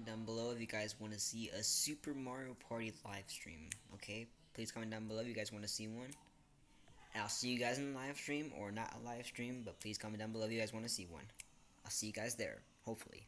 comment down below if you guys want to see a Super Mario Party live stream. Okay, please comment down below if you guys want to see one. And I'll see you guys in the live stream or not a live stream, but please comment down below if you guys want to see one. I'll see you guys there, hopefully.